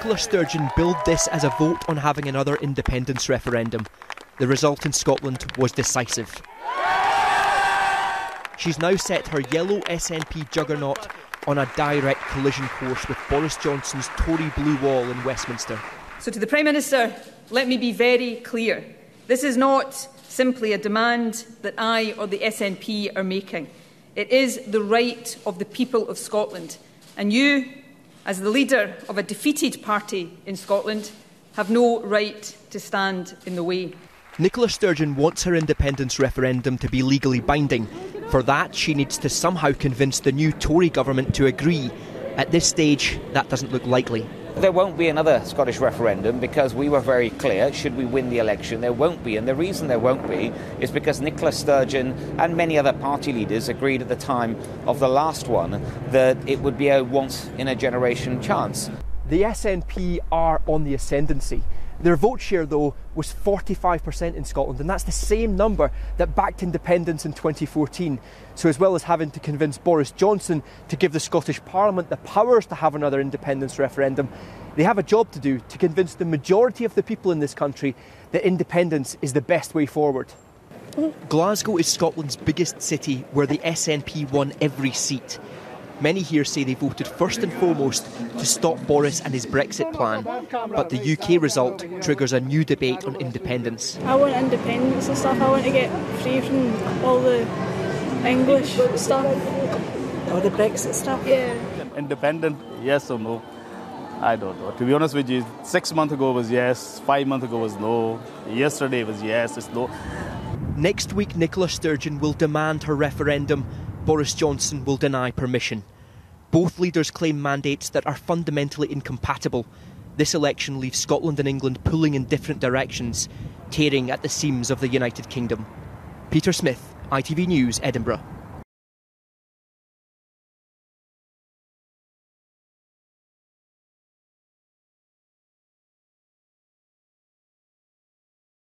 Nicola Sturgeon billed this as a vote on having another independence referendum. The result in Scotland was decisive. She's now set her yellow SNP juggernaut on a direct collision course with Boris Johnson's Tory blue wall in Westminster. So, to the Prime Minister, let me be very clear. This is not simply a demand that I or the SNP are making. It is the right of the people of Scotland. And you, as the leader of a defeated party in Scotland, have no right to stand in the way. Nicola Sturgeon wants her independence referendum to be legally binding. For that, she needs to somehow convince the new Tory government to agree. At this stage, that doesn't look likely. There won't be another Scottish referendum because we were very clear should we win the election, there won't be. And the reason there won't be is because Nicola Sturgeon and many other party leaders agreed at the time of the last one that it would be a once in a generation chance. The SNP are on the ascendancy. Their vote share, though, was 45% in Scotland, and that's the same number that backed independence in 2014. So, as well as having to convince Boris Johnson to give the Scottish Parliament the powers to have another independence referendum, they have a job to do to convince the majority of the people in this country that independence is the best way forward. Glasgow is Scotland's biggest city where the SNP won every seat. Many here say they voted first and foremost to stop Boris and his Brexit plan, but the UK result triggers a new debate on independence. I want independence and stuff. I want to get free from all the English stuff. All the Brexit stuff? Yeah. Independent, yes or no? I don't know. To be honest with you, six months ago was yes, five months ago was no, yesterday was yes, it's no. Next week, Nicola Sturgeon will demand her referendum Boris Johnson will deny permission. Both leaders claim mandates that are fundamentally incompatible. This election leaves Scotland and England pulling in different directions, tearing at the seams of the United Kingdom. Peter Smith, ITV News, Edinburgh.